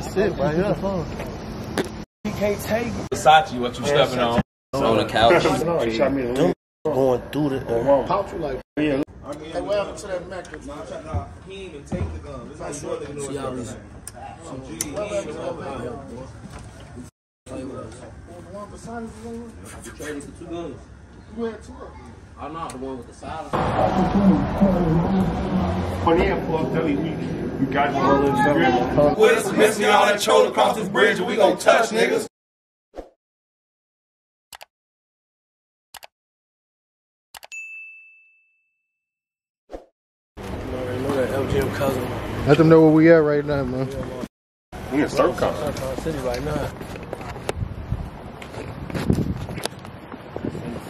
It's it right here. He can't take it. Versace, what you stepping on? On the couch. He shot me in the Going through the. Uh, pouch like yeah. Hey, what happened to that Mac? He ain't even take the gun. This how short they See how these. Traded for two guns. I'm not the one with the silence. On the airport, Philly, we, we got you all in the Quit missing all that troll across this bridge and we gon' touch niggas. You already know that LGM cousin. Let them know where we at right now, man. We in Sirconn. Sirconn City right now.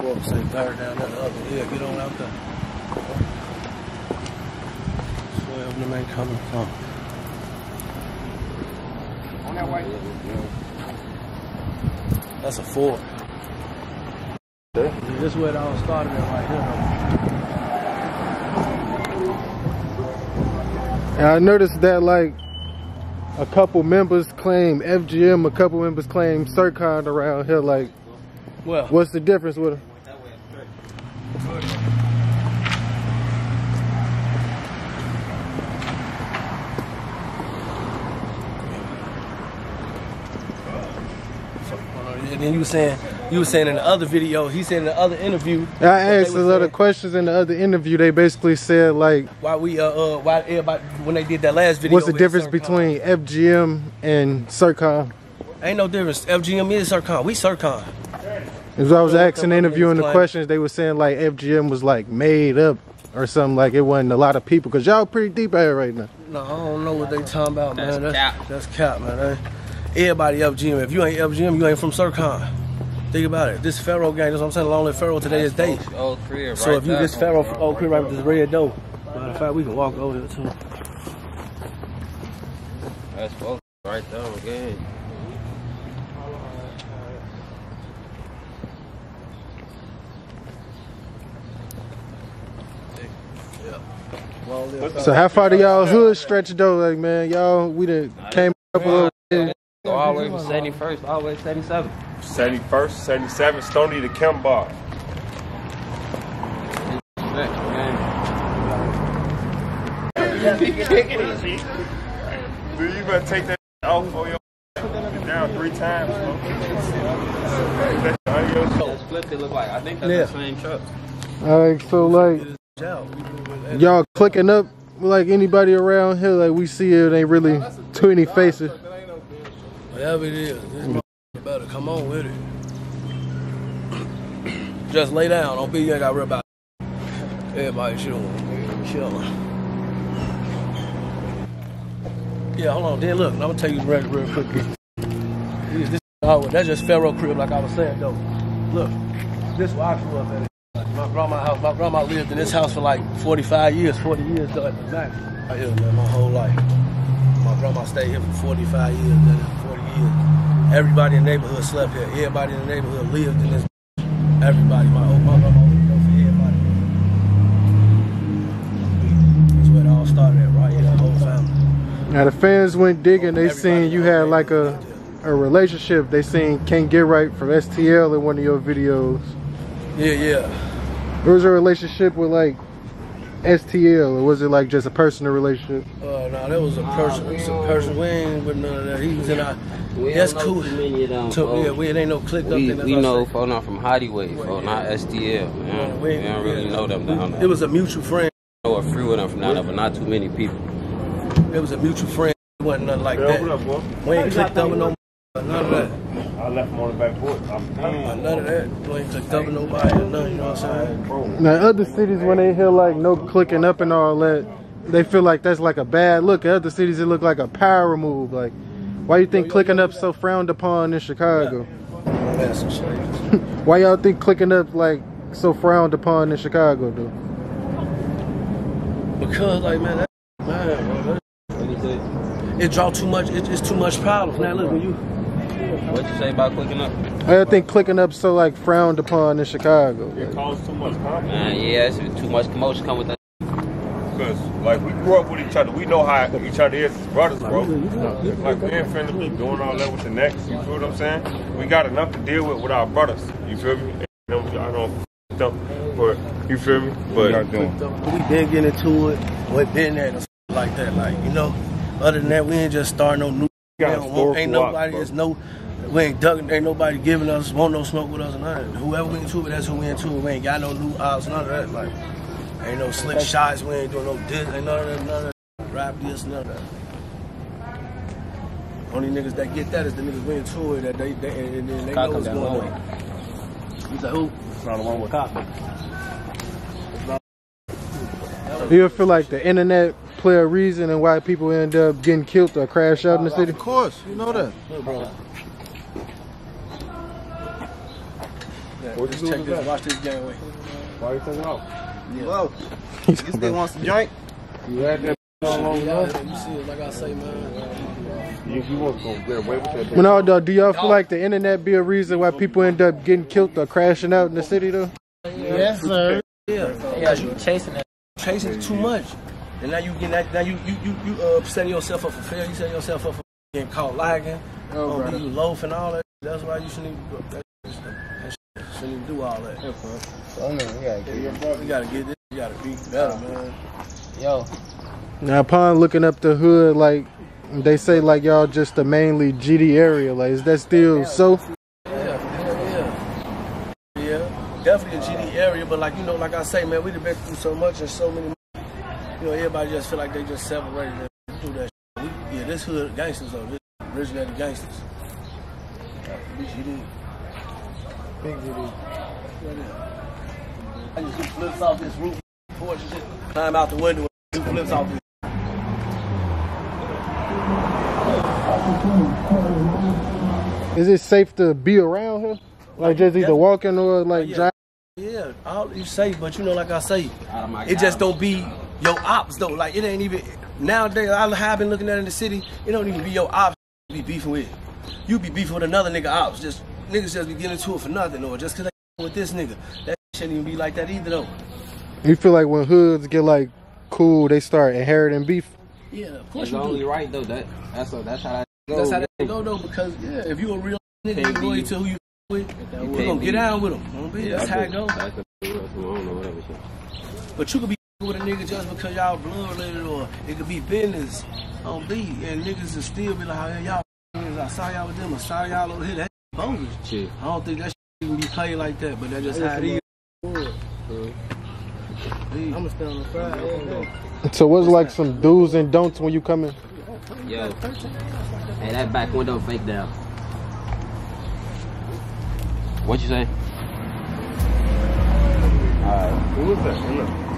Four percent third down there, the other. Yeah, get on out there. Twelve them ain't coming from. On that white. That's a four. This is where it all started at right here. And I noticed that like a couple members claim FGM, a couple members claim Sirconn around here. Like, Well, what's the difference with them? And then you were saying, you were saying in the other video, he said in the other interview. I that asked a was lot of questions in the other interview. They basically said like, Why we, uh, uh, why everybody, when they did that last video. what's the difference Sirconn. between FGM and Sirconn? Ain't no difference. FGM is Sirconn. We Sirconn. As I was asking, interviewing the questions, they were saying like FGM was like made up or something. Like it wasn't a lot of people because y'all pretty deep out here right now. No, I don't know what they talking about, man. That's That's cap. That's cap, man. That- Everybody FGM. If you ain't FGM, you ain't from Sirconn. Think about it. This Pharaoh gang, that's what I'm saying. Lonely Pharaoh today is day. Old, old career, So if you there. this Pharaoh old crib right with this red dough. Matter of fact, we can walk over here too. That's both right there again. So how far do y'all hood stretch though? Like man, y'all we done came up a little bit. Go all the way from 71st, all the way to 77. 71st, 77, Stony to Kimbark. Respect, man. Dude, you better take that off for your Get down three times, bro. That's adios. That's flipped, it look like. I think that's Yeah. the same truck. All right, so like y'all clicking up like anybody around here. Like we see it ain't really too many faces. Whatever it is, this better come on with it. Just lay down. Don't be ain't got worry about. Everybody chilling. Chilling. Yeah, hold on. Then look, I'm gonna tell you real, real quick. This, oh, that's just Pharaoh crib, like I was saying though. Look, this is where I grew up at. My grandma house. My grandma lived in this house for like 45 years, 40 years though at the max. Right here, man, my whole life. My grandma stayed here for 45 years, 40 years. Everybody in the neighborhood slept here. Everybody in the neighborhood lived in this. Everybody, my old my grandma for everybody. That's where it all started at, right here, the whole family. Now the fans went digging. They seen you had like a a relationship. They seen Can't Get Right from STL in one of your videos. Yeah, yeah. What was your relationship with like STL, or was it like just a personal relationship? Uh, no, that was a person. It's a person. We ain't with none of that. He was in our. We That's cool. too many of them, So, folks. yeah, we it ain't no click up. We, thing, that's we know say. for not from Hottyway, for not STL. Man. We, don't really know them down there. It was a mutual friend. know a few of them from down there, but not too many people. It was a mutual friend. It wasn't nothing like Yeah, that. up. We ain't clicked up with no. None of that. I left him on the back porch. I'm None of that. We ain't clicked up with nobody or nothing. You know what I'm saying? Now other cities when they hear like no clicking up and all that, they feel like that's like a bad look. In other cities it look like a power move. Like, why you think clicking up so frowned upon in Chicago? That's some shit. Why y'all think clicking up like so frowned upon in Chicago though? Because like man, that, man, bro, that, it draw too much. It, it's too much problems. Now look when you. What you say about clicking up? Why y'all think clicking up so like frowned upon in Chicago? It caused too much conflict. Man, yeah, it's too much commotion come with that. Because, like, Like we grew up with each other. We know how each other is as brothers, bro. Like we ain't finna be doing all that with the next. You feel what I'm saying? We got enough to deal with with our brothers. You feel me? And I don't them, but you feel me? But we been getting into it. We been at like that, like you know. Other than that, we ain't just starting no new. Want, ain't nobody. It's no. We ain't ducking. Ain't nobody giving us want no smoke with us or nothing. Whoever we into it, that's who we into it. We ain't got no new ops, none of that. Like ain't no slick shots. We ain't doing no diss. Ain't none of that. None of that. Rap this, none of that. Only niggas that get that is the niggas we into it that they, they and then they know what's going on. He's like who? It's not the one with cop. Do you feel like the internet play a reason and why people end up getting killed or crash out in the city? Of course, you know that. Look, bro. Yeah, just check this. Watch this game. Wait. Why you taking off? Yeah. Well, you still want some joint? You had that long yeah, You see it, like I say, man. You, you want to go get away with that? Well, no, though, do y'all feel like the internet be a reason why people end up getting killed or crashing out in the city, though? Yes, sir. Yeah, yeah, you chasing it. Chasing it too much. And now you get that. Now you you you you uh, setting yourself up for failure. You setting yourself up for getting caught lagging. Oh, um, you loaf and all that. That's why you shouldn't. Even, that shouldn't even do all that. Yeah, so, I mean, we gotta get You gotta get this. You gotta be better, man. Yo. Now, upon looking up the hood, like they say, like y'all just a mainly GD area. Like, is that still so? Yeah, yeah, yeah. Definitely a GD area, but like you know, like I say, man, we've been through so much and so many you know, everybody just feel like they just separated and do that. We, yeah, this hood gangsters though. This originated gangsters. Big GD. Big GD. I just do flips off this roof porch and just climb out the window and do flips off this. Is it safe to be around here? Like just either walking or like yeah. driving? Yeah, all you say, but you know, like I say, oh it just don't be your ops though. Like it ain't even nowadays. I have been looking at in the city. It don't even be your ops. You be beefing with. You be beefing with another nigga ops. Just niggas just be getting into it for nothing or just cause they with this nigga. That shouldn't even be like that either though. You feel like when hoods get like cool, they start inheriting beef. Yeah, of course that's you only do. right though. That that's a, that's how that goes. That's how that go though. Because yeah, if you a real nigga, you loyal to who you with, you gonna get down with them. Yeah, that's how it goes. But you could be with a nigga just because y'all blood related or it could be business on B and niggas will still be like, y'all I saw y'all with them, I saw y'all over here. That's bogus. Shit. I don't think that shit even be played like that, but that just how it is. I'm gonna stay on the side. So what's like some do's and don'ts when you come in? Yo. Hey, that back window fake down. What you say? Alright. Who was that?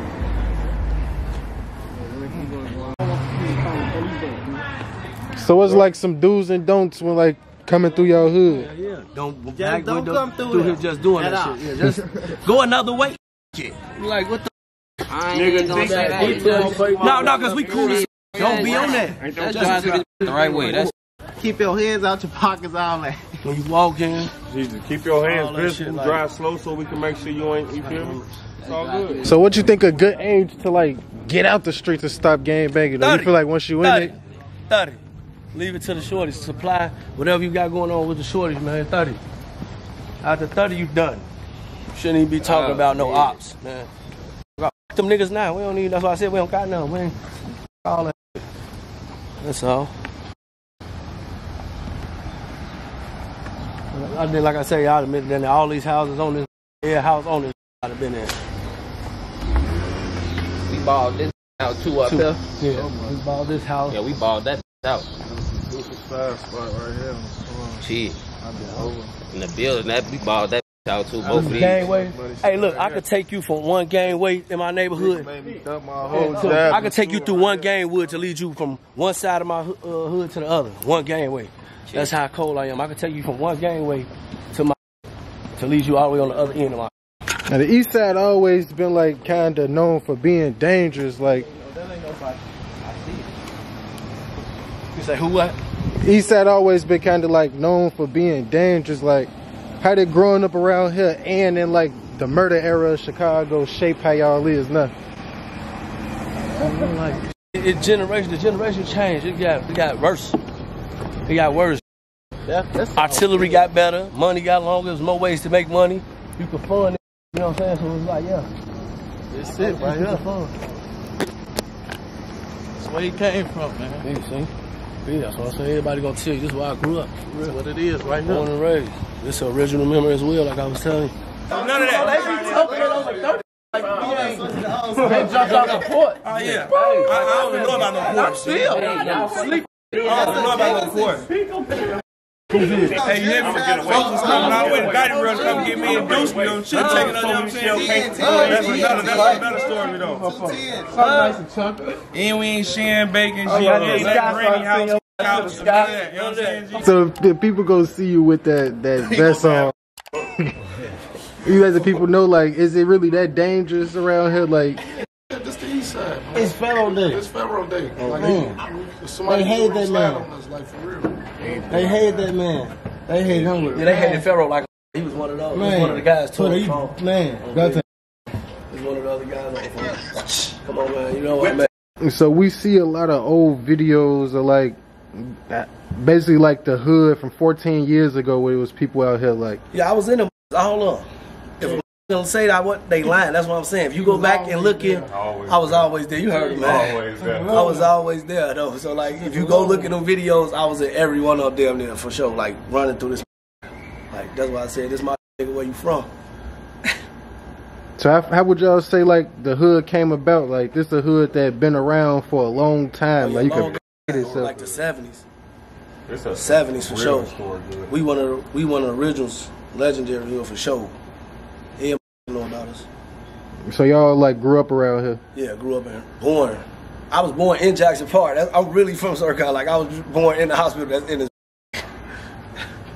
So what's like some do's and don'ts when like coming through your hood? Yeah, yeah. Don't, Just back don't window, come through through here just doing At that shit. Yeah, just go another way. Shit. Like what the I Nigga, ain't gonna think say that that. No, no, cause we cool as Don't be on that. That's just the right way. That's Keep your hands out your pockets, all that. When you walk in, Jesus, keep your hands visible, like- drive slow so we can make sure you ain't, you feel me? It's all good. So what you think a good age to like get out the streets and stop gang banging? Though? You feel like once you in 30. it, 30. Leave it to the shorties. Supply whatever you got going on with the shorties, man. 30. After 30, you done. Shouldn't even be talking Oh, about no yeah. ops, man. Got them niggas now. We don't need. That's why I said we don't got none. We ain't all that. shit. That's all. I did like I say, I'd admit that all these houses on this, yeah, house on this, I'd have been there. we balled this out too up here. Yeah, we bought this house. Yeah, we balled that out. This is fast spot right here. Shit. I've been over. In the building, that we balled that out too. Both of these. Gangway. Hey, look, I could take you from one gangway in my neighborhood. Made me dump my whole So jab I could take you through one gangwood to lead you from one side of my uh, hood to the other. One gangway. That's how cold I am. I could take you from one gangway to my to lead you all the way on the other end of my. now the East Side always been like kind of known for being dangerous. Like That ain't nobody. I see it. You say who what? East Side always been kind of like known for being dangerous. Like how did growing up around here and in like the murder era of Chicago shape how y'all is now? like it, it generation, the generation changed. It got it got worse. It got worse. That, that's Artillery got better. Money got longer. There's more ways to make money. You can fund it. You know what I'm saying? So it's like, yeah, It's it right it's here. fun. That's where he came from, man. Yeah, see? Yeah, that's what I'm saying. Everybody gonna tell you. This is where I grew up. That's what it is right now. Born and raised. This is original memory as well, like I was telling you. None of that. They jumped out the port. Oh, yeah. I, I don't even know about no court. Still. I don't know about no court. Hey, you hear me? Folks was coming out with Gotti Real come get me and Deuce me. On shit, taking on them saying, That's another, that's another story though. And we ain't sharing bacon, shit. I did. Let Granny house, sing couch, some of that, you know what I'm saying? G? So if the people go see you with that that vest on, you let the people know like, is it really that dangerous around here? Like, This the east side. man. It's Federal Day. It's federal day. Oh, like, if They somebody hate really that man. us, like for real. They hate that man. They hate him Yeah, they hated Pharaoh like he was one of those. He was one of the guys too. So on the phone. Man, got to He was one of the other guys on the phone. Come on, man. You know what, man? so we see a lot of old videos of like, basically like the hood from 14 years ago, where it was people out here like, Yeah, I was in them. Hold on. If a say that, what they lying. That's what I'm saying. If you go back and look in, Always. I was always there. You heard me, man. Always there. I was always there though. So like, if you go look at them videos, I was at every one of them there for sure. Like running through this. Like that's why I said this my nigga. Where you from? so how, how would y'all say like the hood came about? Like this a hood that been around for a long time. Like you Long could ago, it like the seventies. It's a Seventies for sure. story. We one of the, we one of the originals, legendary here for sure. Yeah, know about us. So y'all like grew up around here. Yeah, grew up in born. I was born in Jackson Park. That's, I'm really from Circle. Like I was born in the hospital that's in the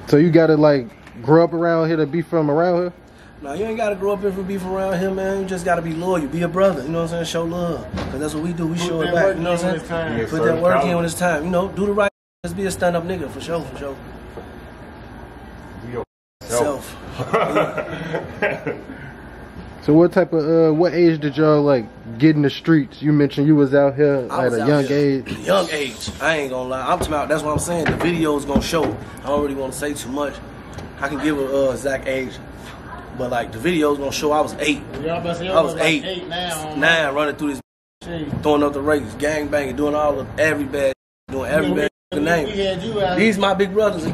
So you gotta like grow up around here to be from around here. No, you ain't gotta grow up here for beef around here, man. You just gotta be loyal. Be a brother. You know what I'm saying? Show love. Cause that's what we do. We show it back. You know what I'm saying? time. Yes, Put sir. that work in when it's time. You know, do the right. Just be a stand up nigga for sure. For sure. Self. So what type of uh what age did y'all like get in the streets? You mentioned you was out here I at a young here. age. Young age. I ain't gonna lie. I'm talking about. That's what I'm saying. The video's gonna show. I don't really want to say too much. I can give a uh, exact age, but like the video's gonna show. I was eight. Y'all must say I was like eight. eight now. Nine running through this, Shit. throwing up the race, gang banging, doing all of every bad, doing every bad We name. had you out These my big brothers.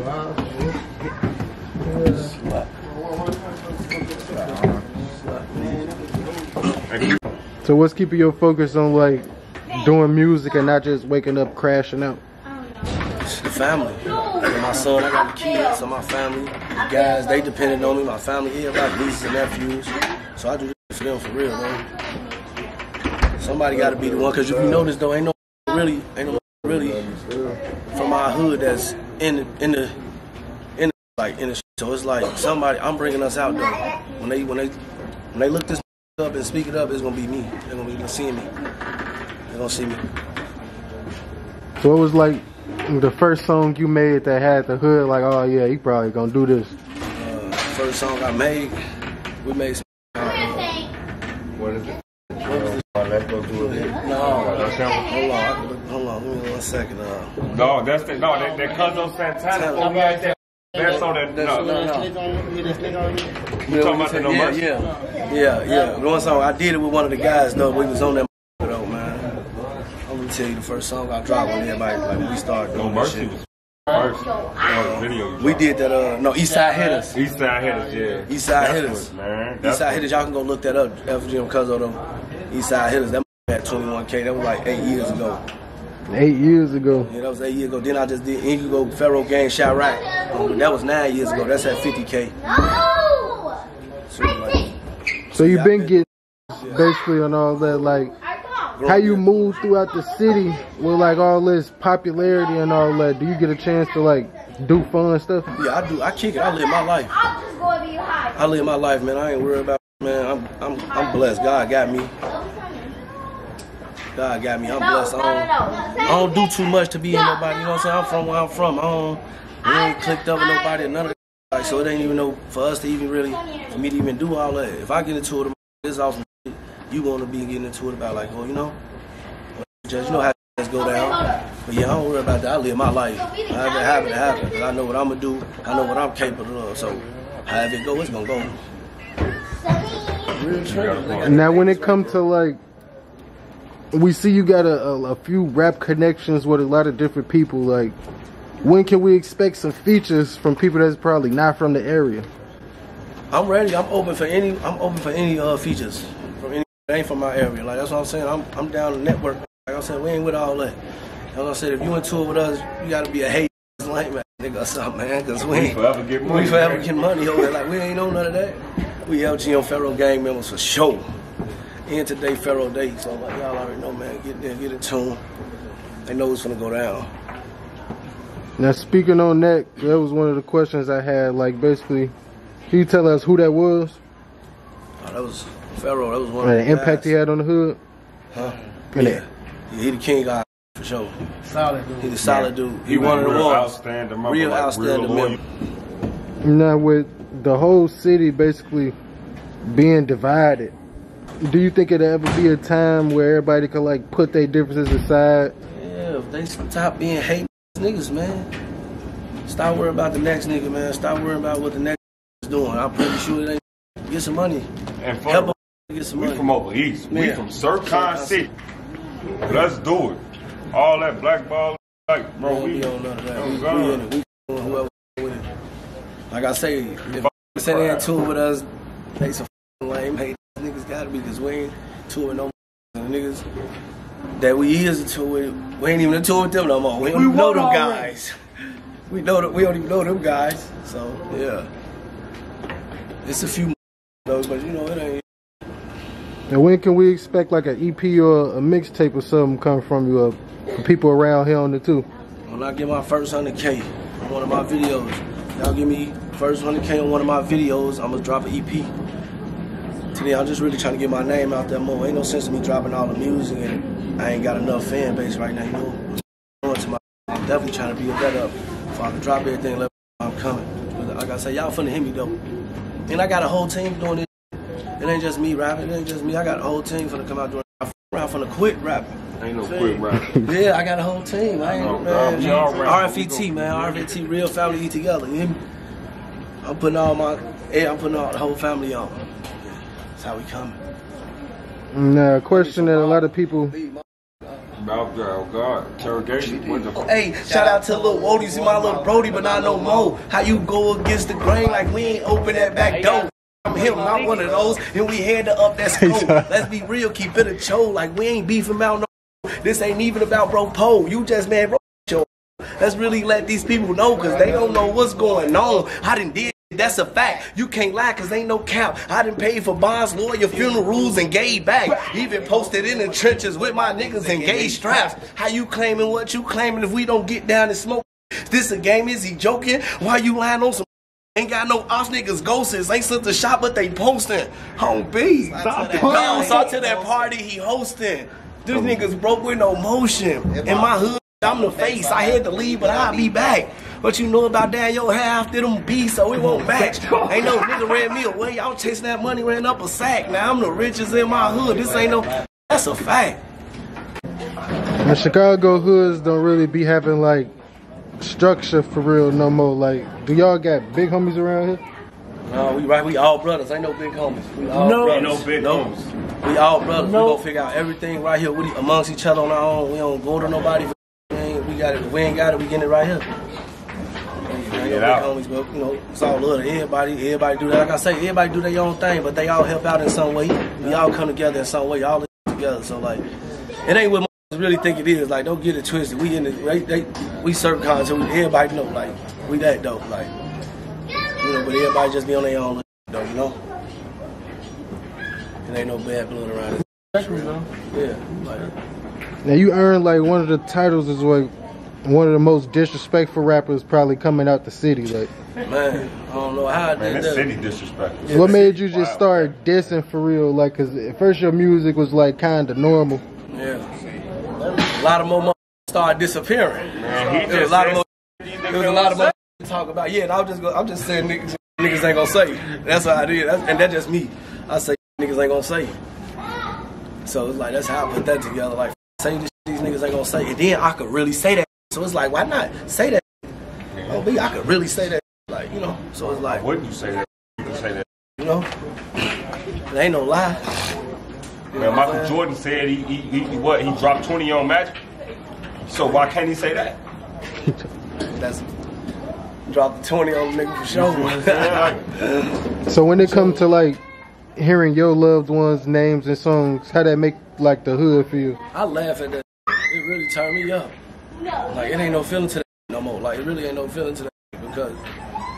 So what's keeping your focus on like doing music and not just waking up crashing out? The family. And my son, I got the kids, so my family, the guys, they depended on me. My family, yeah, my nieces and nephews. So I do this for them for real, man. Somebody got to be the one, cause if you notice though, ain't no really, ain't no really from our hood that's in the, in the, in the, like in the. So it's like somebody, I'm bringing us out though. When they, when they, when they look this up and speak it up, it's gonna be me. They're gonna be seeing me. They're gonna see me. So what was like the first song you made that had the hood like, oh yeah, he probably gonna do this. Uh, first song I made, we made. Some, What is it? Uh, let's go do it. no, That's him. hold on, I can look- hold on, give me one second. Uh, No, that's the, no, that, that Cuzo Santana. Oh, yeah, that, that's on that, no, no, no. Click on, hit this click on you. You talking about the no yeah, mercy? yeah, yeah, yeah. The one song I did it with one of the guys though. We was on that though, man. I'm gonna tell you the first song I dropped when everybody like when we started No doing mercy this was first. That was the video. you We dropped. did that. Uh, no, Eastside Hitters. East Side Hitters, yeah. East Side That's Hitters. what, man. That's Eastside Hitters. Y'all can go look that up. FGM Cuzo though. Eastside Hitters. That had 21k. That was like eight years ago. Eight years ago. Yeah, that was eight years ago. Then I just did Indigo Pharaoh Gang Shot Rack. Um, that was nine years ago. That's at 50k. So, like, So you Yeah, been I getting basically on all that like how you move throughout the city with like all this popularity and all that. Do you get a chance to like do fun stuff? yeah, I do. I kick it. I live my life. I live my life, man. I ain't worried about man. I'm I'm I'm blessed. God got me. God got me. I'm blessed. I don't, I don't do too much to be in nobody. You know what I'm saying? I'm from where I'm from. I don't. We ain't clicked up with nobody. None of that. Like, so it ain't even no for us to even really for me to even do all that. If I get into it, this awesome. shit, You want to be getting into it about like, oh, you know, just you know how things go down. But yeah, I don't worry about that. I live my life. However it happen, it happen. 'Cause I know what I'm gonna do. I know what I'm capable of. So however it go, it's gonna go. Real. Now, when it comes to like, we see you got a, a, a few rap connections with a lot of different people. Like, when can we expect some features from people that's probably not from the area? I'm ready. I'm open for any. I'm open for any uh, features from any. That ain't from my area. Like that's what I'm saying. I'm I'm down to network. Like I said, we ain't with all that. Like I said, if you into it with us, you gotta be a hate lame man, nigga or something, man. Cause we We ain't forever get money. We forever get money over there. Like we ain't know none of that. We LG on Pharaoh gang members for sure. And today Pharaoh Day, so like y'all already know, man. Get there, get in tune. They know it's gonna go down. Now, speaking on that, that was one of the questions I had. Like, basically, can you tell us who that was Oh, that was Pharaoh. That was one and of the impact guys. he had on the hood? Huh? And Yeah. yeah. He the king guy for sure. Solid dude. He the solid dude. He, He one of the real ones. outstanding, mother, Real like, outstanding real member. Now, with the whole city basically being divided, do you think it'll ever be a time where everybody could like put their differences aside? Yeah, if they stop being hate niggas, man. Stop worrying about the next nigga, man. Stop worrying about what the next is doing. I'm pretty sure they get some money. And for Help the- them get some we money. from over east. We from Sirconn City. Let's do it. All that black ball, like, bro, we we, don't be on that. We, God. we in it. We doing whoever with it. Like I say, if say they in tune with us, they some lame hate niggas gotta be because we ain't two with no and the niggas that we is into with. We ain't even into with them no more. We don't We know them already. guys. We know that we don't even know them guys. So yeah, it's a few though, but you know it ain't. And when can we expect like an EP or a mixtape or something come from you? Uh, for people around here on the two? When I get my first 100K on one of my videos, y'all give me first 100K on one of my videos, I'm gonna drop an EP. Today, I'm just really trying to get my name out there more. Ain't no sense in me dropping all the music and I ain't got enough fan base right now, you know. I'm going to my, I'm definitely trying to build that up. If I can drop everything, let I'm coming. But like I say, y'all finna hear me though. And I got a whole team doing this. It ain't just me rapping, it ain't just me. I got a whole team finna come out doing I'm finna quit rapping. ain't no quick rap. Yeah, I got a whole team. I ain't no, man. We all. RFET, man. RFET, real family eat together. You hear me? I'm putting all my, yeah, I'm putting all the whole family on. That's how we coming. Now, a question that a lot of people About oh God, interrogation. What the fuck? Hey, shout out to Lil Wody, see my little Brody, but not no more. How you go against the grain like we ain't open that back door? I'm him, not one of those, and we had to up that scope. Let's be real, keep it a cho, like we ain't beefing about no. This ain't even about bro Poe. You just man bro. Show. Let's really let these people know, cause they don't know what's going on. I done did. That's a fact. You can't lie, cause ain't no cap. I done paid for bonds, lawyer, funerals, and gay back. Even posted in the trenches with my niggas and gay straps. How you claiming what you claiming if we don't get down and smoke? This a game? Is he joking? Why you lying on some? Ain't got no off niggas ghosts. Ain't sent the shot, but they posting. Home B. No, so to that party he hosting. These niggas broke with no motion. In my hood, I'm the face. I had to leave, but I'll be back. What you know about that? Daniel half did them be so it won't match. Ain't no nigga ran me away. I was chasing that money, ran up a sack. Now I'm the richest in my hood. This ain't no. That's a fact. the Chicago hoods don't really be having like structure for real no more. Like, do y'all got big homies around here? No, we right. We all brothers. Ain't no big homies. We all No. brothers. Ain't no big no. homies. We all brothers. No. We gonna figure out everything right here with amongst each other on our own. We don't go to nobody. For, we, ain't, we got it. We ain't got it. We getting it right here. Ain't no big out. homies, but you know it's all love. to Everybody, everybody do that. Like I say, everybody do their own thing, but they all help out in some way. We all come together in some way. Y'all together. So like, it ain't what motherfuckers really think it is. Like, don't get it twisted. We in the they, they, we serve content. We, everybody know like we that dope. Like, you know, but everybody just be on their own though, you know? It ain't no bad blood around it. Yeah, like, Now you earned like one of the titles is like one of the most disrespectful rappers probably coming out the city. Like, man, I don't know how I Man, did this that. city disrespectful. what made you just start dissing for real? Like, cause at first your music was like kind of normal. Yeah. A lot of more motherfuckers started disappearing. Man, he There was just a lot of more, said- there was a lot of motherfuckers to talk about. Yeah, and I was just go, I'm just saying niggas, niggas ain't gonna say. That's what I did. That's, and that's just me. I say niggas ain't gonna say. So it's like that's how I put that together. Like say this these niggas ain't gonna say, and then I could really say that. So it's like, why not say that? Oh, me, I could really say that. Like, you know. So it's like, Wouldn't you say that? You can say that. you know, it ain't no lie. You Man, Michael saying? Jordan said he, he, he, he what? He dropped 20 on Magic. So why can't he say that? That's drop the twenty on the nigga for sure. So when it comes to like hearing your loved ones' names and songs, how that make like the hood feel? I laugh at that. It really turned me up. Like it ain't no feeling to that no more. Like it really ain't no feeling to that because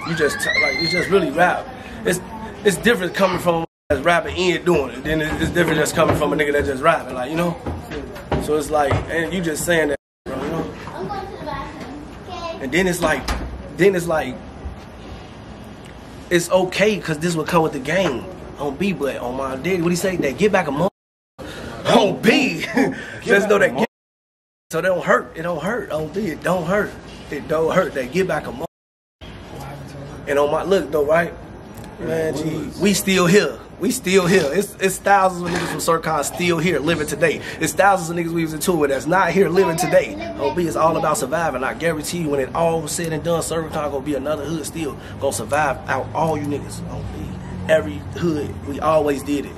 you just t- like it's just really rap. It's it's different coming from that's rapping and doing it. Then it's it's different just coming from a nigga that just rapping. Like you know. So it's like and you just saying that, bro. You know. And then it's like, then it's like, it's okay because this will come with the game on B, but on my daddy, what he say? That get back a month on B. Just know that get, so they don't hurt. It don't hurt on B. It don't hurt. It don't hurt. They get back a month. And on my look though, right? Man, gee, we still here. We still here. It's, it's thousands of niggas from Sirconn still here living today. It's thousands of niggas we was into with that's not here living today. OB is all about surviving. I guarantee you when it all was said and done, Sirconn gonna be another hood still gonna survive out all you niggas. OB. Every hood, we always did it.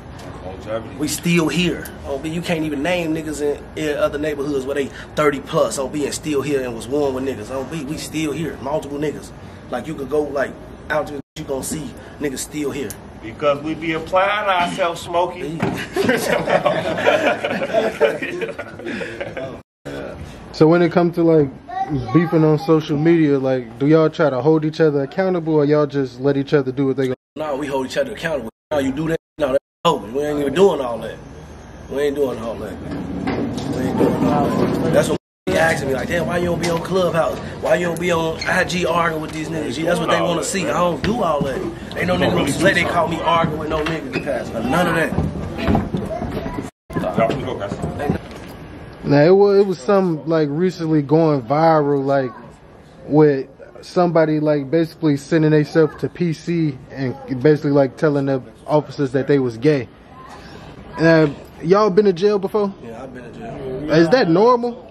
Longevity. We still here. Oh, OB, you can't even name niggas in, in other neighborhoods where they 30 plus OB and still here and was warm with niggas. Oh, OB, we still here. Multiple niggas. Like you could go like out there, you gonna see niggas still here. Because we be applying ourselves, Smokey. So when it comes to like beefing on social media, like do y'all try to hold each other accountable or y'all just let each other do what they go? No, we hold each other accountable. Now you do that. No, that's Oh, open. We ain't even doing all that. We ain't doing all that. We ain't doing all that. That's what they asking me like, damn, why you don't be on Clubhouse? Why you don't be on IG arguing with these niggas? That's what they want to see. I don't do all that. Ain't no nigga gonna say they caught me arguing with no niggas the past. None of that. Y'all can go, guys. Now it was it was some like recently going viral like with somebody like basically sending themselves to PC and basically like telling the officers that they was gay. Uh, y'all been to jail before? Yeah, I've been in jail. Is that normal?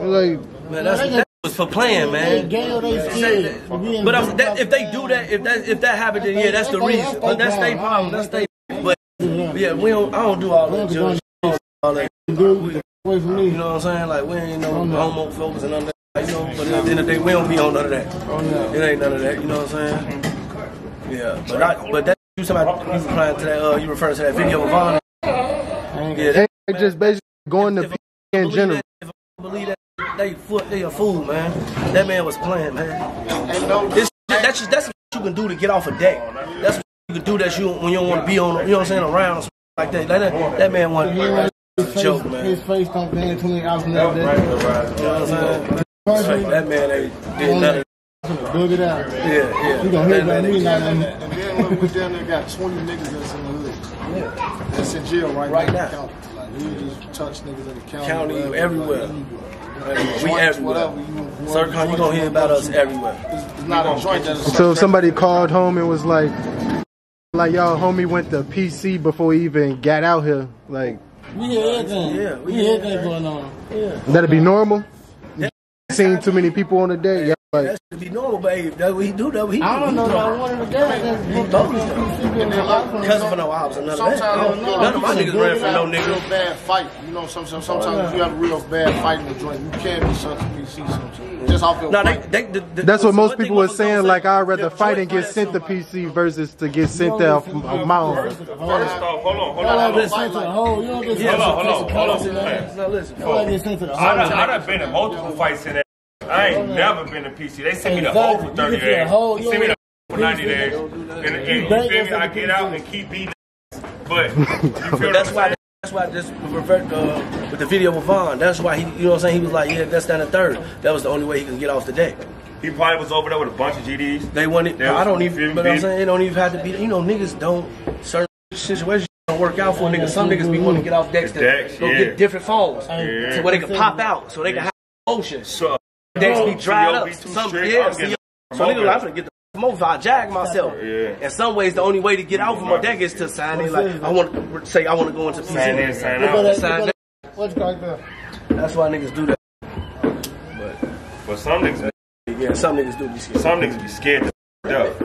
Like Man, that's that was for playing, They man. gay or they scared. to be in But I'm, that, if they do that, if that if that happened, then yeah, that's the reason. But that's their problem. That's their. But yeah, we don't. I don't do all that. Judge. All that. Dude, away from me. You know what I'm saying? Like we ain't no homo focus and none of that. Like, you know, but at the end of the day, we don't be on none of that. It ain't none of that. You know what I'm saying? Yeah, but I, but that you somebody you replying to that. Uh, you referring to that video of Vaughn? Yeah, that, they just basically going to in general. that, if I believe that, they foot, they a fool, man. That man was playing, man. Ain't no that's just, that's what you can do to get off a deck. That's what you can do that you when you don't want to be on. You know what I'm saying? Around like that. Like that, that man wasn't. His face, joke, man. his face don't too many hours from that. You know what I'm saying? Like, that man ain't did nothing. Dug it out. Yeah, yeah. You gonna hear about me now? And then look, we down there got 20 niggas that's in the hood. Yeah. That's in jail right, Right now. now. County. Like, we just touch niggas in the county. County, wherever, everywhere. like, We everywhere. Whatever. You, Sirconn, you gonna hear about us everywhere. It's, it's not a joint that's So if somebody called home and was like, like y'all homie went to PC before he even got out here, like We hear everything. Yeah, we we hear hear everything going on. Yeah. that'd be normal. Seen too many people on the day, y'all like That should be normal, babe. That what he do. That what he do. I don't know He about do. one of the guys that's told me so. Cousin for no ops or none of that. Sometimes None of my niggas ran for no Real bad fight, you know. Sometimes, sometimes if you have a real bad fight in the joint, you can be sent to PC sometimes. Just off your No, they, they, the, the, That's what most people were saying. don't Like I'd rather fight and get sent to PC versus to get sent there from a mountain. First off, hold on, hold on, hold Y'all on. get sent to the hole. You don't get sent Hold on, hold on, to hold on. the man. No, listen. Y'all get sent to the I done, hole. Been in multiple fights in that. I ain't never been to PC. They sent me the Exactly. hole for 30 You get to the days. hole, They you sent me the don't- hole for 90 days. And, and you feel me? I get out and keep beating. But you feel That's why. That's why this revert uh, with the video with Vaughn. That's why he, you know what I'm saying. He was like, yeah, that's down the third. That was the only way he could get off the deck. He probably was over there with a bunch of GDs. They wanted. That was I don't even. But I'm saying it don't even have to be. You know, niggas don't certain situations don't work out for niggas. Some niggas be wanting to get off decks to Decks, go yeah. get different phones, Yeah. so where they can pop out, so they can have motion. So, Decks be dried up. be Some strict, yeah. I'm So niggas promoted. like, I'm finna get the smoke if I jag myself. Yeah. In some ways, the only way to get out from a deck is to sign in. Like I want to say, I want to go into PC. Sign in, sign out. Sign look that. at that- What's right there? That's why niggas do that. But some niggas, Yeah, some niggas do be scared. some niggas be scared to death.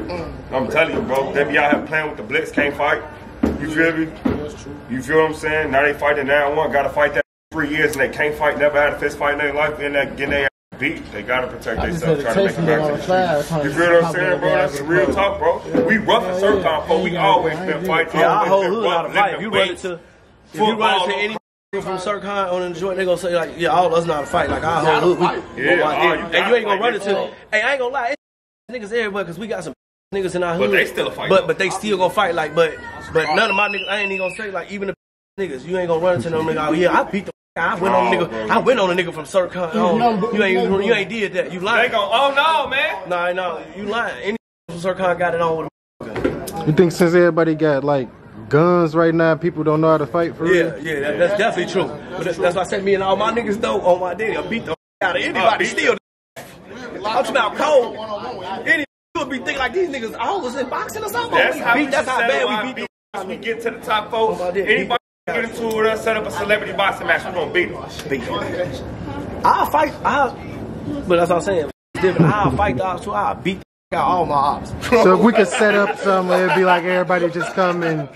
I'm telling you, bro. They be out here playing with the blitz, can't fight. You feel me? You feel what I'm saying? Now they fighting now one, gotta fight that three years and they can't fight, never had a fist fight in their life, and they getting their ass beat. They gotta protect themselves, had try to make taste it back to the the You feel what I'm saying, bro? That's the real talk, bro. We rough in certain time, bro. We always been fighting. Yeah, our always whole been hood out of fight. If you lifting run weights. into, if you run into any from Sirconn on the joint, they gonna say like, yeah, all of us know how to fight. Like our whole hood, we, Yeah, we- oh, and, you and you ain't gonna run yeah. into. Hey, I ain't gonna lie, it's niggas everywhere because we got some niggas in our hood. But they still fight. But but they still gonna fight. Like, but but none of my niggas, I ain't even gonna say like even the niggas, you ain't gonna run into them niggas. Oh yeah, I beat the. I went on a Oh, nigga. bro. I went on a nigga oh, from Sirconn. Oh, you ain't you ain't did that. You They lying. go, oh no, man. Nah, no, you lying. Any from Sirconn got it on with. You think since everybody got like guns right now, people don't know how to fight for Yeah, real? yeah, that, that's definitely true. But that's, that's why I said me and all my niggas though on my daddy, I beat the out of anybody. Still, I'm talking about cold. Any would be thinking like these niggas all was in boxing or something. That's we how beat. we That's how bad we our beat. The, we get to the top four, Oh, my daddy. anybody get into it us, set up a celebrity boxing match, we gonna beat them. beat them. I'll fight. I'll, but that's what I'm saying. It's different. I'll fight the ops too. I'll beat the out all my ops. So if we could set up something, it'd be like everybody just come and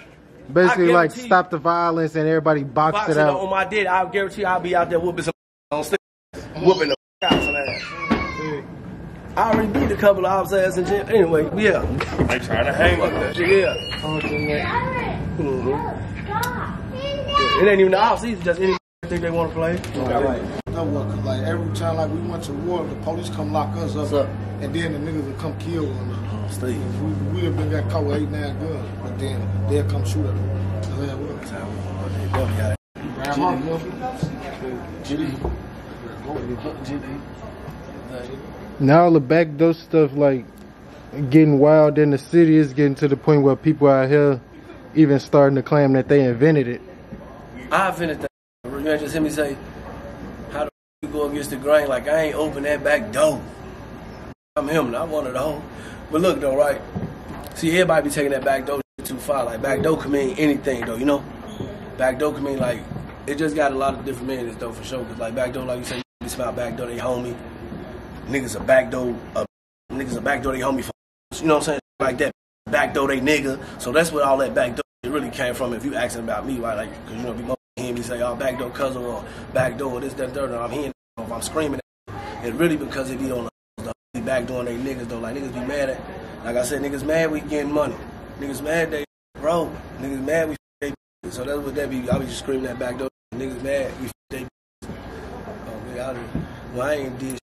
basically like stop the violence and everybody box it boxing on out. my daddy, I'll guarantee I'll be out there whooping some on stage, whooping the out some ass. I already beat a couple of ops ass and shit. Anyway, yeah. They trying to hang Fuck us. that shit, mm-hmm. Yeah. It ain't even the ops, it's just any think they want to play. That was 'cause, like every time like we went to war, the police come lock us up, up? and then the niggas will come kill on us. Steve. We, we have been got caught with eight nine guns, but then they'll come shoot at us. That's how it works. Now all the backdoor stuff like getting wild in the city is getting to the point where people out here even starting to claim that they invented it. I finished that. You ain't just hear me say, how do you go against the grain? Like, I ain't open that back door. I'm him, not one of those. But look, though, right? See, everybody be taking that back door too far. Like, back door can mean anything, though, you know? Back door can mean, like, it just got a lot of different meanings, though, for sure. Because, like, back door, like you say, you smell back door, they homie. Niggas a back door, uh, niggas a back door, they homie. For, you know what I'm saying? Like that. Back door, they nigga. So that's what all that back door shit really came from. If you asking about me, right? Like, because, you know, be more hearing me say, oh, back door cousin or back door, this, that, third, and I'm hearing if I'm screaming it really because it be on the be back doing they niggas though. Like niggas be mad at like I said, niggas mad we getting money. Niggas mad they bro. Niggas mad we they so that's what that be I be just screaming that back door. Niggas mad we they oh, man, I, well I ain't did shit.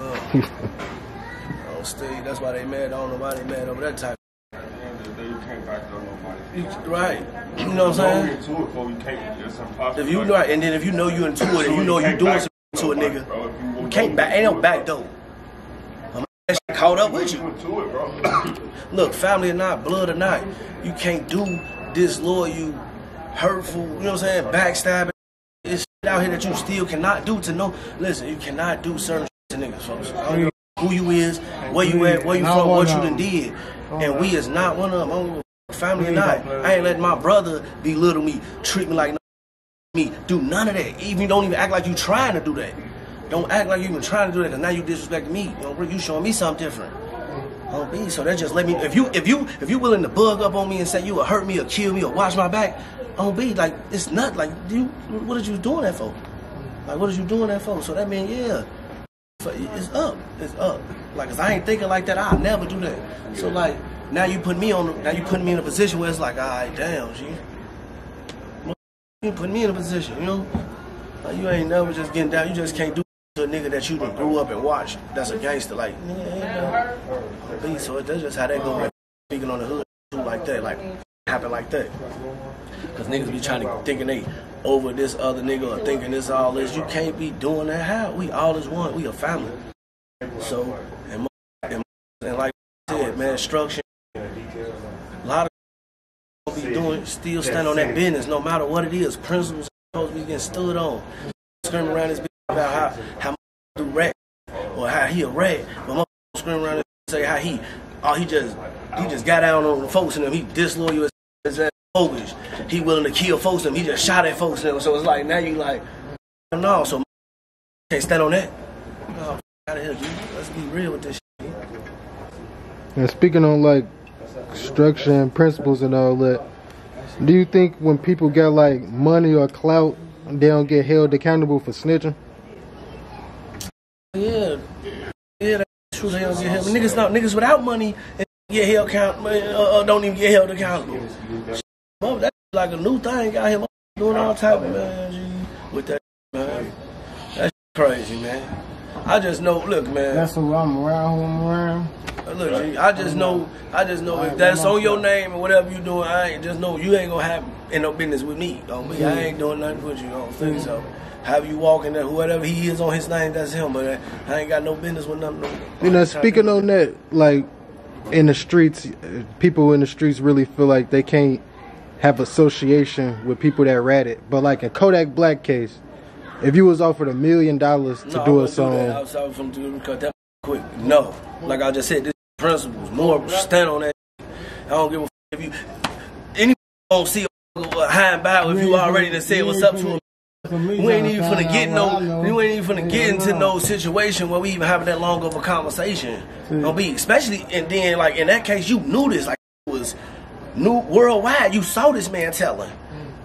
Uh, oh stay that's why they mad. I don't know why they mad over that type At the end of the day, you can't back up nobody. Right. You know what I'm saying? Go into it, bro. You can't. It's impossible. If you know and then if you know you into it and you know you're doing something to a nigga, you can't back ain't no back door. I'm that shit caught up with you. into it, bro. Look, family or not, blood or not, you can't do disloyal, you hurtful, you know what I'm saying, backstabbing. It's shit out here that you still cannot do to no. Listen, you cannot do certain shit to niggas, folks. I don't know who you is, where you at, where you from, what you done did. And we is not one of them. I don't give a fuck, Family or not. I ain't letting my brother belittle me, treat me like no me. Do none of that. Even don't even act like you trying to do that. Don't act like you even trying to do that because now you disrespecting me. You know, you showing me something different. Oh, me. So that just let me. If you if you if you willing to bug up on me and say you will hurt me or kill me or watch my back, oh, on be like it's not like you. What are you doing that for? Like what are you doing that for? So that mean yeah, it's up. It's up. Like 'cause I ain't thinking like that. I'll never do that. So like now you put me on. Now you put me in a position where it's like, all right, damn, G. You put me in a position, you know. Like, you ain't never just getting down. You just can't do to a nigga that you done grew up and watched. That's a gangster. Like, yeah, ain't no- so that's just how that go. Like, speaking on the hood, do like that, like happen like that. Cause niggas be trying to thinking they over this other nigga or thinking this all this. You can't be doing that. How we all is one. We a family. So and and, and like I said, man, structure. A lot of be doing still stand on that business no matter what it is. Principles supposed to be getting stood on. Screaming around this bitch about how how do rat or how he a rat, but motherfucker screaming around and say how he oh he just he just got down on the folks and them he disloyal as ass bogus. He willing to kill folks and he just shot at folks and them. So it's like now you like no so Can't stand on that. Oh, out of here, G. Let's be real with this shit. And speaking on like structure and principles and all that, do you think when people get like money or clout, they don't get held accountable for snitching? Yeah, yeah, that's true. They don't get held. Niggas, not, niggas without money and get held account, uh, uh, don't even get held accountable. That's like a new thing out here. Doing all type of man with that man. That's crazy, man. I just know. Look, man. That's who I'm around, who I'm around. Look, G, I just know, I just know if that's on your name or whatever you doing, I ain't just know you ain't gonna have in no business with me. On me, I ain't doing nothing with you. I don't think so. Have you walking there, whoever he is on his name, that's him. But I ain't got no business with nothing. No, You know, speaking on that, like in the streets, uh, people in the streets really feel like they can't have association with people that rat it. But like in Kodak Black case, if you was offered a million dollars to No, do a wouldn't do that. I song, was, I was from to cut that quick. No, like I just said, this principles more stand on that. I don't give a f- if you any don't see a high and bow if you already to say what's up to him. We ain't even finna get no, we ain't even finna get into no situation where we even having that long of a conversation. Don't be, especially, and then like in that case, you knew this, like it was new worldwide. You saw this man telling,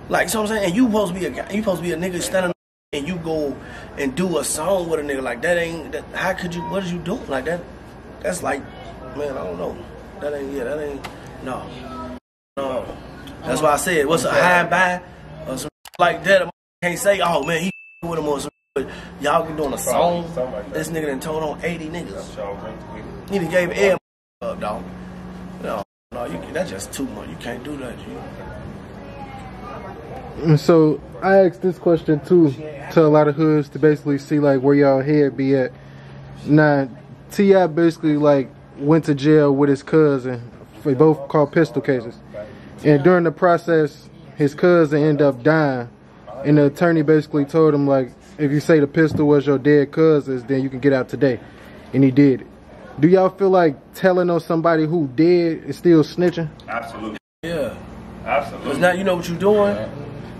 like, so I'm saying, and you supposed to be a guy, you supposed to be a nigga standing, and you go and do a song with a nigga like that ain't that. How could you? What did you do like that? That's like, man, I don't know. That ain't yeah, that ain't no, no. That's why I said, what's a high and by or some like that? A can't say, oh man, he with him or something. But y'all be doing a song. This nigga done told on 80 niggas. He done gave air up, dog. No, no, you, can that's just too much. You can't do that, G. And so I asked this question too to a lot of hoods to basically see like where y'all head be at. Now, Ti basically like went to jail with his cousin. They both called pistol cases, and during the process, his cousin ended up dying. And the attorney basically told him like, if you say the pistol was your dead cousin's, then you can get out today. And he did it. Do y'all feel like telling on somebody who dead is still snitching? Absolutely. Yeah. Absolutely. Because now you know what you're doing.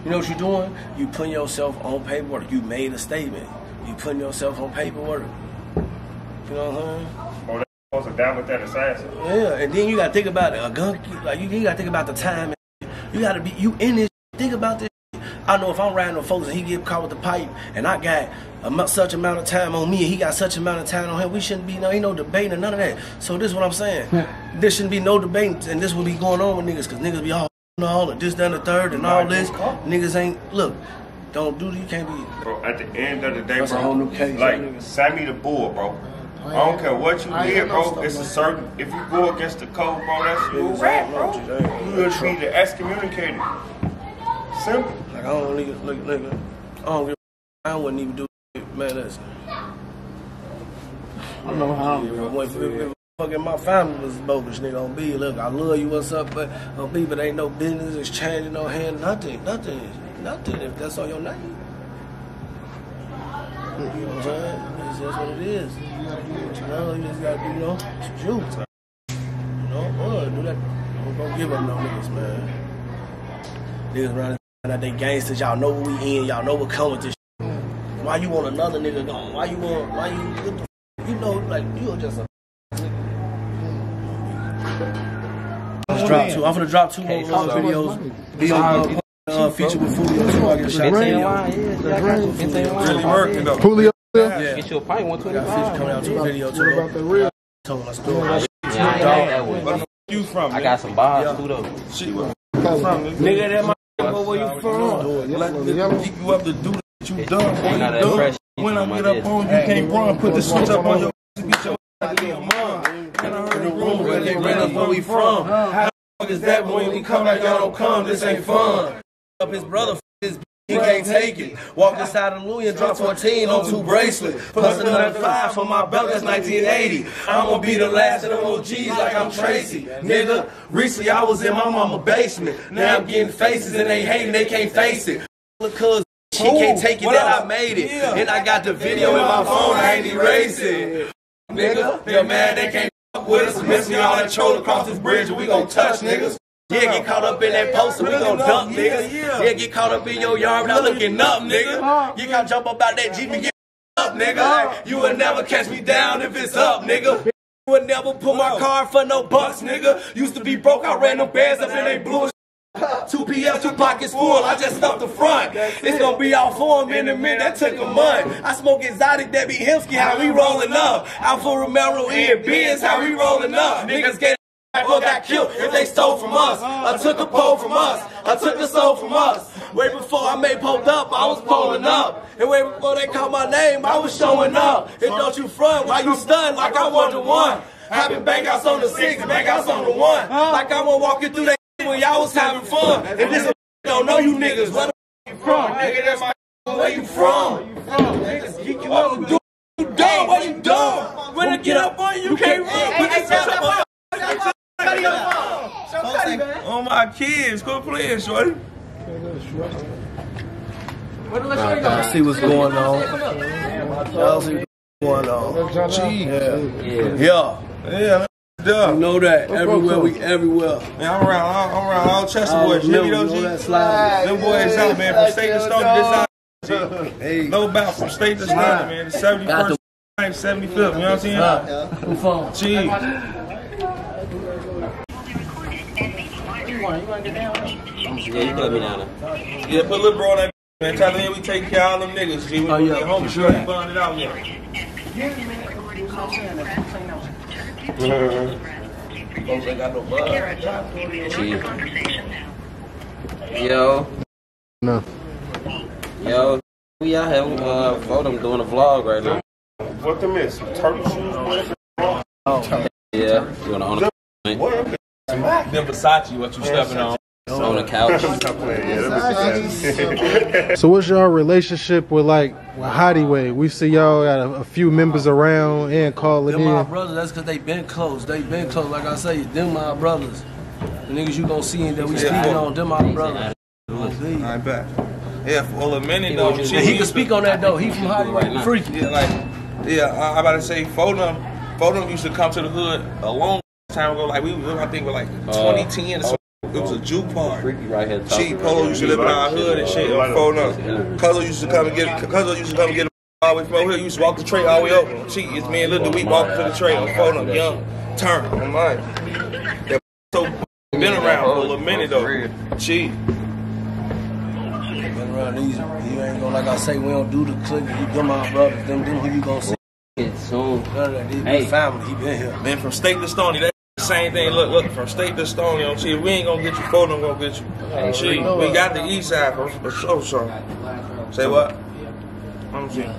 You know what you're doing? You putting yourself on paperwork. You made a statement. You putting yourself on paperwork. You know what I'm saying? Oh, that supposed to die with that assassin. Yeah, and then you gotta think about it. A gun, like you, you gotta think about the time. You gotta be you in this. Think about this. I know if I'm riding with folks and he get caught with the pipe, and I got a, such amount of time on me, and he got such amount of time on him, we shouldn't be no ain't no debating or none of that. So this is what I'm saying. there shouldn't be no debating, and this will be going on with niggas, cause niggas be all all and this, that, and the third, and all this. Niggas ain't look. Don't do. You can't be. Bro, at the end of the day, That's a bro, whole new case, like nigga. Sammy the Bull, bro. I don't care what you did, hear no bro. stuff It's a like certain. If you go against the code, bro, that's you a Niggas bro. know, G. They ain't- You just need to excommunicate it. Simple. Like I don't nigga, look, nigga. I don't give. a- I wouldn't even do. it, Man, that's. I don't know how I'm Fucking my family was bogus, nigga, on B, look, I love you, what's up, but on B, but ain't no business exchanging no hand, nothing, nothing, nothing, if that's on your name. You know what I'm saying? It's just what it is. You know, you just gotta, you know, it's you. You know, boy, do that. Don't, don't give up no niggas, man. Niggas around that they gangsters, y'all know what we in, y'all know what with this shit. Why you want another nigga gone? Why you want, why you, what the you know, like, you are just a I'm gonna drop two. I'm gonna drop two more uh, videos. Be on uh, uh, feature with Fulio too. I get a shot. Really working though. Julio, Yeah. Get you a pint, Got 125. coming out to a video too. About the real? Told us do I got Where the you from? I got some bars too though. shit. Where the f- you from? Nigga, Nigga, that my where you from? Like, keep you up to do what you done. When Ain't none of you that fresh done, shit when I get up on you, can't run. Put the switch up on your get your out of your mom. And I heard the rumor Where they ran us where we from? How the fuck is that when we come like y'all don't come? This ain't fun. Up his brother, his he can't take it. Walked inside of Louis and dropped 14 on two bracelets. Plus another five for my belt, that's 1980. I'm gonna be the last of them OGs like I'm Tracy. Nigga, recently I was in my mama basement. Now I'm getting faces and they hating, they can't face it. Cause she can't take it that? I made it. And I got the video in my phone, I ain't erase it. Nigga, they're mad they can't with us. Miss me all that troll across this bridge and we gon' touch niggas. Yeah, get caught up in that poster, we gon' dump niggas. Yeah, get caught up in your yard without looking up, nigga. You gotta jump up out that Jeep and get up, nigga. You would never catch me down if it's up, nigga. You would never put my car for no bucks, nigga. Used to be broke, I ran them bands up and they blew 2 p.m., two pockets full, I just stuffed the front. It's gonna be all for him in a minute, that took a month. I smoke exotic, Debbie Hemsky, how we rolling up. Alpha Romero, Ian Beers, how we rolling up. Niggas get or got killed if they stole from us. I took a pole from us. I took a soul from us. Way before I made pulled up, I was pulling up. And way before they called my name, I was showing up. And don't you front, why you stunned like I want to one? Having bangouts on the six, bangouts on the one. Like I was walking through that when y'all was having fun. And this don't know you niggas. Where the you from? Nigga, that's my where you from? You from? Niggas geek you up. You dumb, what you dumb? When I get up on you, you can't run. Put this bitch up on Oh my kids, quit playing, shorty. Y'all see what's going on. Y'all see what's going on. Gee. Yeah. Yeah. Yeah, You know that. Everywhere we everywhere. Man, I'm around, I'm, I'm around all Chester All boys. the You hear me members, though, you know G? that slide. Them boys out, man, from state to state to this out. G. No bout from state to state, man. The 71st, 75th, you know what I'm saying? Who phone? Gee. Yeah, you can let me down there. Yeah, put a little bro on that man. Tell him we take care of all them niggas, G. We Oh, yeah, get home, for sure sure. he burned it out, yeah. Folks ain't got no buzz. Yo, No. yo, we out here, uh, for them doing a vlog right now. What them is? Turtle shoes? Oh. Yeah, you wanna on the, What? Them Versace, what you stepping on? On the oh. couch. Yeah, So what's y'all relationship with like with Hottie Way? We see y'all got a, a few members around and call it Them my in. brothers, that's because they been close. They been close. Like I say, them my brothers. The niggas you gonna see and that we speaking on, them my brothers. I bet. Yeah, for a minute though. And he we can speak on that though. He from Hollywood, freaky. Yeah, like, yeah, I, I about to say, Fodum, Fodum used to come to the hood a long time ago. Like, we, I think, we're like uh, 2010 or so. It was a juke party. Freaky right here. Cheap talking Polo used to live in our hood and shit. on Fodum. Cuzo used to come and get, Cuzo used to come and get all the way from over here. Used to walk the tray all the way over. Cheap, it's me and Little we walking to the tray on Fodum, young, turn on mine. That so been around for a little minute though. Cheap. Been around these. You ain't gonna like I say. We don't do the click. You them my brothers. Them them who you gonna see. here. Soon. None of that. These Hey. hey. family. He been here. Man, from state to Stony, that same thing. Look, look, from state to stone, Stony, on see, we ain't gonna get you, Fodum gonna get you. Gee, we got the east side for, for sure, so. Say what? I'm saying.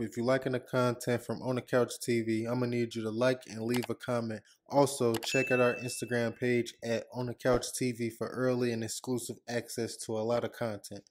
If you're liking the content from Onna Couch TV, I'm gonna need you to like and leave a comment. Also, check out our Instagram page at Onna Couch TV for early and exclusive access to a lot of content.